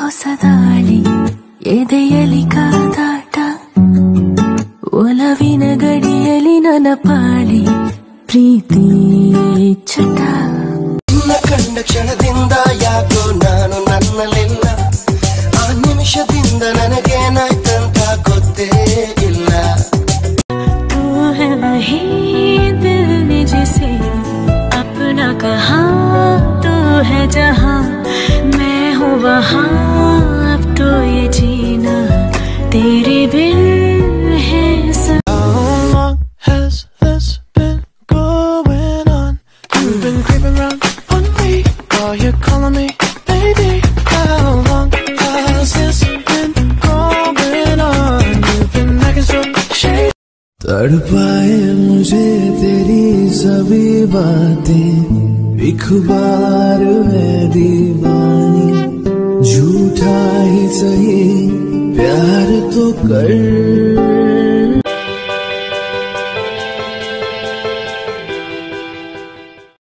ಹೊಸದಾಳಿ ಎದೆಯಲಿ ಕಾದಾಟ ಒಲವಿನ ಗಡಿಯಲಿ ನನ್ನ ಪಾಳಿ ಪ್ರೀತಿ ಚಟ ನಿನ್ನ ಕಂಡ ಕ್ಷಣದಿಂದ ಯಾಕೋ ನಾನು ನನ್ನಲ್ಲಿಲ್ಲ ಆ ನಿಮಿಷದಿಂದ ನನಗೇನಾಯ್ತಂತ ಗೊತ್ತೇ ಇಲ್ಲ तू है वही दिल ने जिसे अपना कहा तू है जहाँ तड़पाए मुझे तेरी सभी बातें। इखबार है दीवानी झूठा ही सही प्यार तो कर।